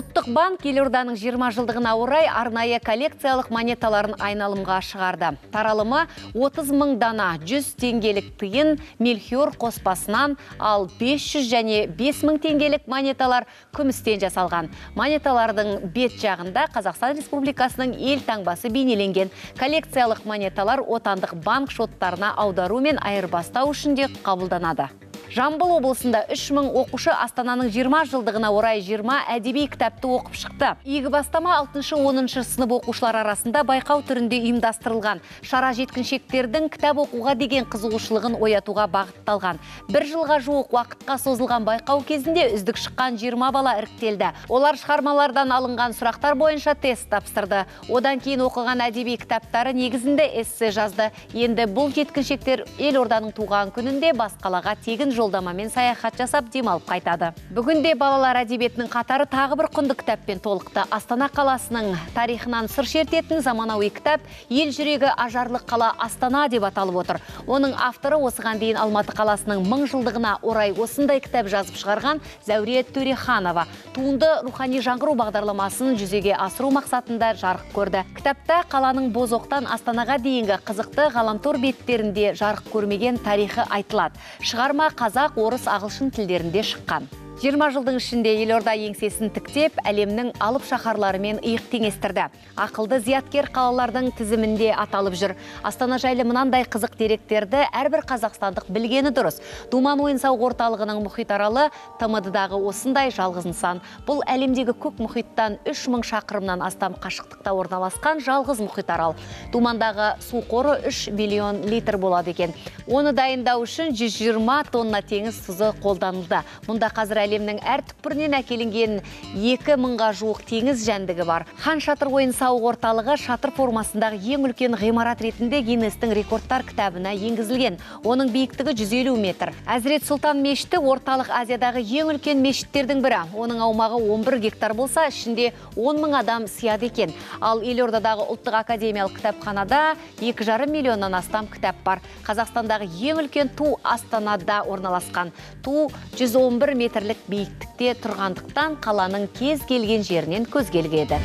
Ұлттық банк елорданың 20 жылдығына орай арнайы коллекциялық монеталарын айналымға шығарды. Таралымы 30 мың дана 100 теңгелік тиын мельхиор қоспасынан, ал 500 және 5 мың теңгелік монеталар күмістен жасалған. Монеталардың бет жағында Қазақстан Республикасының ел таңбасы бейнеленген. Коллекциялық монеталар отандық банк шоттарына аудару мен айырбастау үшін де қабылданады. Жамбыл облысында 3000 оқушы Астананың 20 жылдығына орай 20 әдеби кітапты оқып шықты. Игі бастама 6-10 сынып оқушылар арасында байқау түрінде ұйымдастырылған. Шара жеткіншектердің кітап оқуға деген қызығушылығын оятуға бағытталған. Бір жылға жуық уақытқа созылған байқау кезінде үздік шыққан 20 бала іріктелді. Олар шығармалардан алынған сұрақтар бойынша тест тапсырды. Одан кейін оқыған әдеби кітаптары негізінде эссе жазды. Енді бұл жеткіншектер елорданың туған күнінде бас қалаға тегін жолдамамен саяхат жасап демалып қайтады. Бүгінде балалар әдебиетінің қатары тағы бір құнды кітаппен толықты. Астана қаласының тарихынан сыр шертетін заманауи кітап ел жүрегі ажарлы қала Астана деп аталып отыр. Оның авторы осыған дейін Алматы қаласының мың жылдығына орай осындай кітап жазып шығарған Зәуре Төреханова. Туынды рухани жаңғыру бағдарламасын жүзеге асыру мақсатында жарық көрді. Кітапта қаланың бозоқтан Астанаға дейінгі қызықты ғаламтор беттерінде жарық көрмеген тарихы айтылады. Шығарма қазақ, орыс, ағылшын тілдерінде шыққан. 20 жылдың ішінде елорда еңсесін тіктеп, әлемнің алып шаһарларымен иық теңестірді. Ақылды зияткер қалалардың тізімінде аталып жүр. Астана жайлы мынандай қызық деректерді әрбір қазақстандық білгені дұрыс. Думан ойын сауық орталығының мұхит аралы ТМД-дағы осындай жалғыз нысан. Бұл әлемдегі көк мұхиттан 3000 шақырымнан астам қашықтықта орналасқан жалғыз мұхит арал. Думандағы су қоры 3 миллион литр болады екен. Оны дайындау үшін 120 тонна теңіз тұзы қолданылды. Мұнда қазір әлемнің әр түкпірінен әкелінген 2 мыңға жуық теңіз жәндігі бар. Хан шатыр ойын сауық орталығы шатыр формасындағы ең үлкен ғимарат ретінде Гиннестің рекордтар кітабына енгізілген. Оның биіктігі 150 метр. Әзірет Сұлтан мешіті орталық Азиядағы ең үлкен мешіттердің бірі. Оның аумағы 11 гектар болса, ішінде 10 мың адам сияды екен. Ал елордадағы ұлттық академиялық кітапханада 2,5 миллионнан астам кітап бар. Қазақстандағы ең үлкен ту Астанада орналасқан. Ту 111 метрлік биіктікте тұрғандықтан қаланың кез келген жерінен көзге ілігеді.